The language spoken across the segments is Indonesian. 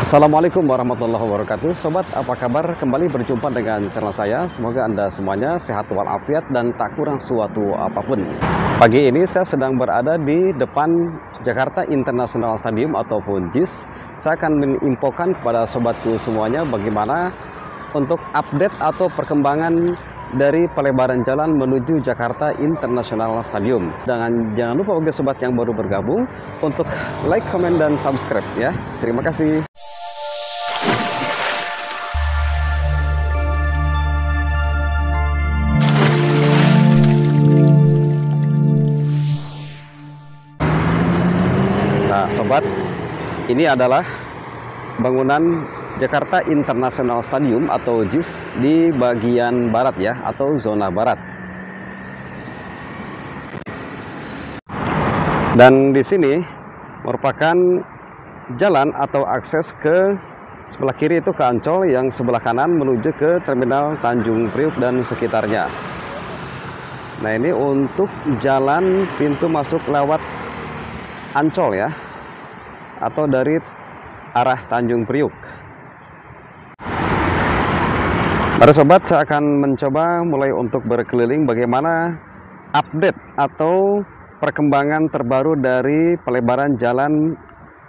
Assalamualaikum warahmatullahi wabarakatuh Sobat apa kabar kembali berjumpa dengan channel saya Semoga anda semuanya sehat walafiat dan tak kurang suatu apa pun Pagi ini saya sedang berada di depan Jakarta International Stadium ataupun JIS Saya akan menginfokan kepada sobatku semuanya bagaimana untuk update atau perkembangan dari pelebaran jalan menuju Jakarta International Stadium. Dan jangan lupa bagi sobat yang baru bergabung untuk like, comment, dan subscribe ya. Terima kasih. Sobat, ini adalah bangunan Jakarta International Stadium atau JIS di bagian barat ya atau zona barat. Dan di sini merupakan jalan atau akses ke sebelah kiri itu ke Ancol yang sebelah kanan menuju ke Terminal Tanjung Priuk dan sekitarnya. Nah, ini untuk jalan pintu masuk lewat Ancol ya atau dari arah Tanjung Priuk. Para sobat, saya akan mencoba mulai untuk berkeliling bagaimana update atau perkembangan terbaru dari pelebaran jalan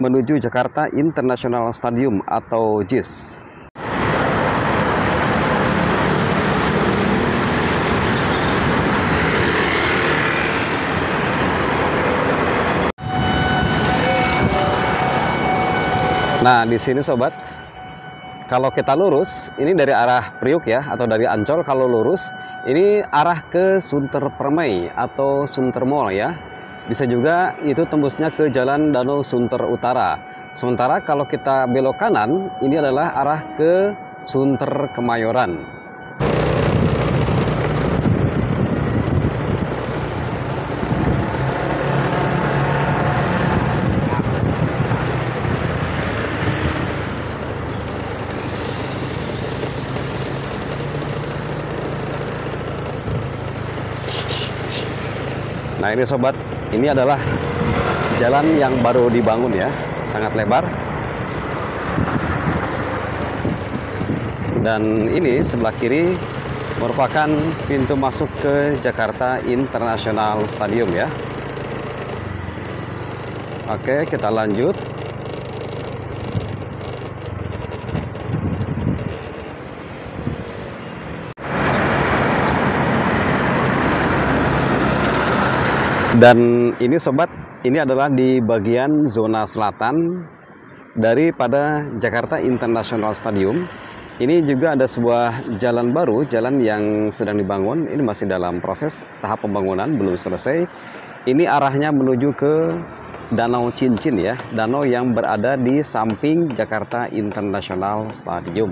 menuju Jakarta International Stadium atau JIS. Nah, di sini sobat, kalau kita lurus, ini dari arah Priuk ya, atau dari Ancol kalau lurus, ini arah ke Sunter Permai atau Sunter Mall ya. Bisa juga itu tembusnya ke Jalan Danau Sunter Utara. Sementara kalau kita belok kanan, ini adalah arah ke Sunter Kemayoran. Nah ini sobat, ini adalah jalan yang baru dibangun ya, sangat lebar. Dan ini sebelah kiri merupakan pintu masuk ke Jakarta International Stadium ya. Oke, kita lanjut. Dan ini sobat, ini adalah di bagian zona selatan daripada Jakarta International Stadium. Ini juga ada sebuah jalan baru, jalan yang sedang dibangun. Ini masih dalam proses tahap pembangunan, belum selesai. Ini arahnya menuju ke Danau Cincin ya, danau yang berada di samping Jakarta International Stadium.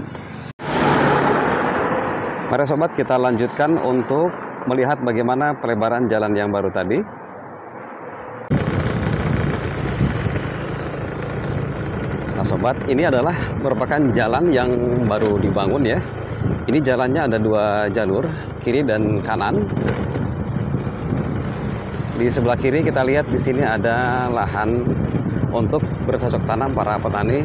Mari sobat kita lanjutkan untuk melihat bagaimana pelebaran jalan yang baru tadi. Nah sobat, ini adalah merupakan jalan yang baru dibangun ya. Ini jalannya ada dua jalur, kiri dan kanan. Di sebelah kiri kita lihat di sini ada lahan untuk bercocok tanam para petani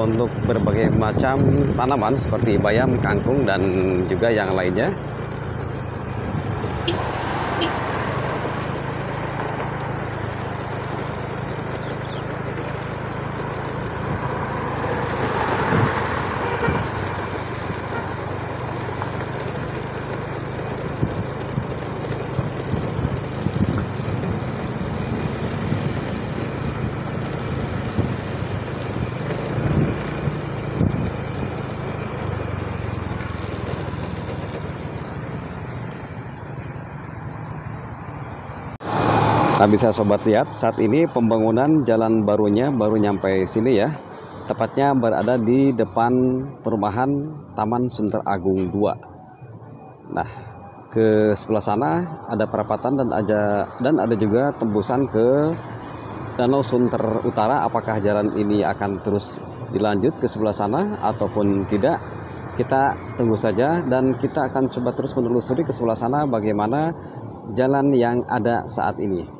untuk berbagai macam tanaman seperti bayam, kangkung dan juga yang lainnya. Nah bisa sobat lihat saat ini pembangunan jalan barunya baru nyampe sini ya. Tepatnya berada di depan perumahan Taman Sunter Agung 2 Nah ke sebelah sana ada perapatan dan ada dan ada juga tembusan ke Danau Sunter Utara. Apakah jalan ini akan terus dilanjut ke sebelah sana ataupun tidak? Kita tunggu saja dan kita akan coba terus menelusuri ke sebelah sana bagaimana jalan yang ada saat ini.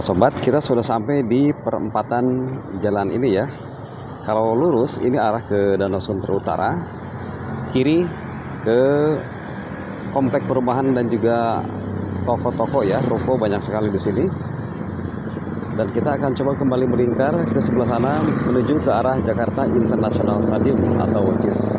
Nah sobat kita sudah sampai di perempatan jalan ini ya. Kalau lurus ini arah ke Danau Sunter Utara Kiri ke komplek perumahan dan juga toko-toko ya. Ruko banyak sekali di sini. Dan kita akan coba kembali melingkar ke sebelah sana menuju ke arah Jakarta International Stadium atau JIS.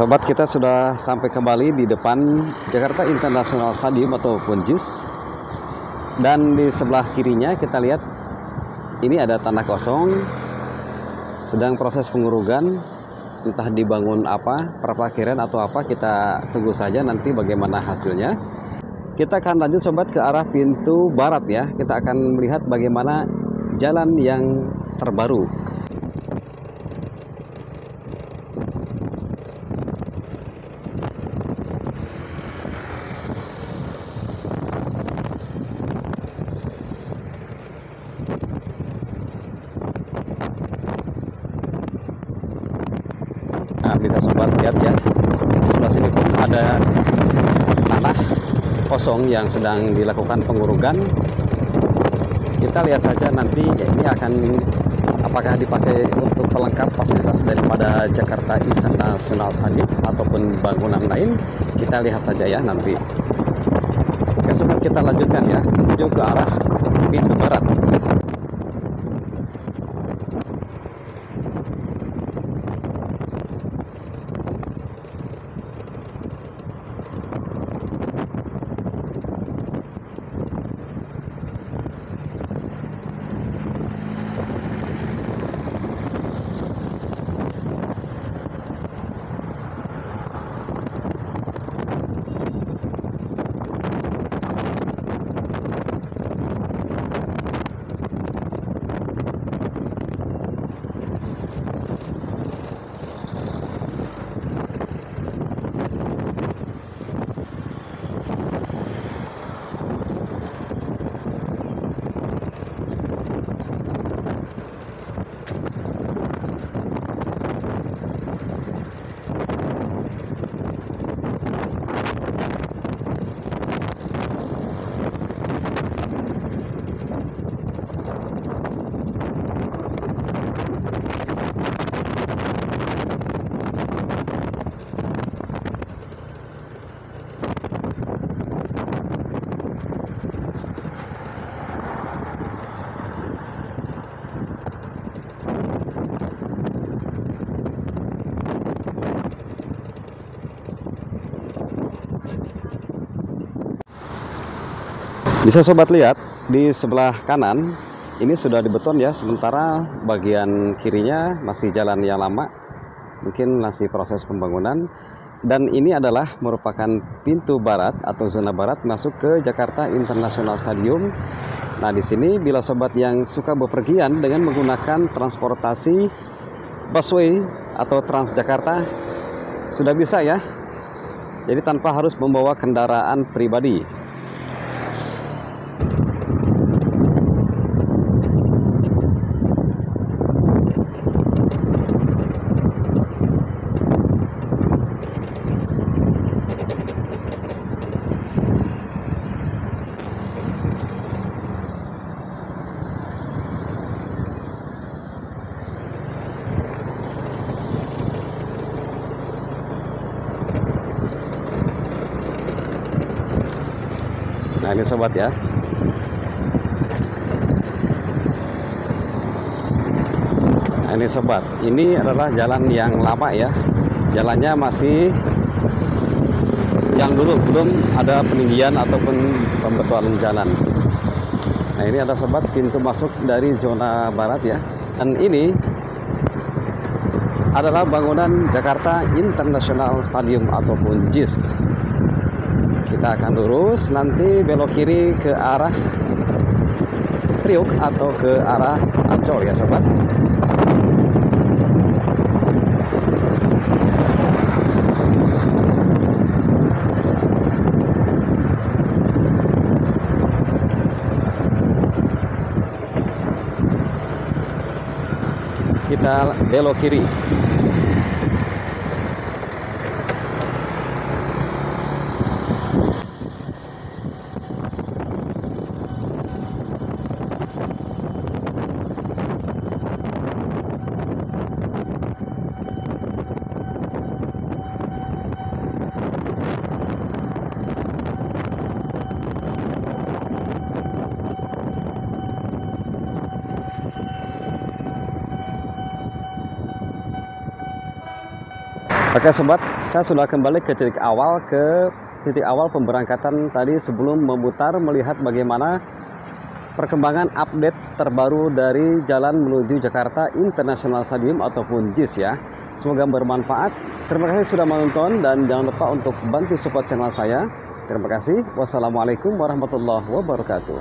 Sobat kita sudah sampai kembali di depan Jakarta International Stadium ataupun JIS. Dan di sebelah kirinya kita lihat ini ada tanah kosong. Sedang proses pengurugan entah dibangun apa perpakiran atau apa kita tunggu saja nanti bagaimana hasilnya. Kita akan lanjut sobat ke arah pintu barat ya. Kita akan melihat bagaimana jalan yang terbaru bisa sobat lihat ya. Di sebelah sini pun ada tanah kosong yang sedang dilakukan pengurugan. Kita lihat saja nanti ya ini akan apakah dipakai untuk pelengkap fasilitas daripada Jakarta International Stadium ataupun bangunan lain. Kita lihat saja ya nanti. Oke sobat kita lanjutkan ya. Menuju ke arah pintu barat Bisa sobat lihat di sebelah kanan ini sudah dibeton ya sementara bagian kirinya masih jalan yang lama mungkin masih proses pembangunan dan ini adalah merupakan pintu barat atau zona barat masuk ke Jakarta International Stadium. Nah, di sini bila sobat yang suka bepergian dengan menggunakan transportasi busway atau Transjakarta sudah bisa ya. Jadi tanpa harus membawa kendaraan pribadi. Ini sobat ya. Nah ini sobat, ini adalah jalan yang lama ya. Jalannya masih yang dulu belum ada peninggian ataupun pembetulan jalan. Nah ini ada sobat pintu masuk dari zona barat ya. Dan ini adalah bangunan Jakarta International Stadium ataupun JIS kita akan lurus. Nanti belok kiri ke arah Priok atau ke arah Ancol ya sobat. Kita belok kiri Oke sobat, saya sudah kembali ke titik awal ke titik awal pemberangkatan tadi sebelum memutar melihat bagaimana perkembangan update terbaru dari jalan menuju Jakarta International Stadium ataupun JIS ya. Semoga bermanfaat. Terima kasih sudah menonton dan jangan lupa untuk bantu support channel saya. Terima kasih. Wassalamualaikum warahmatullahi wabarakatuh.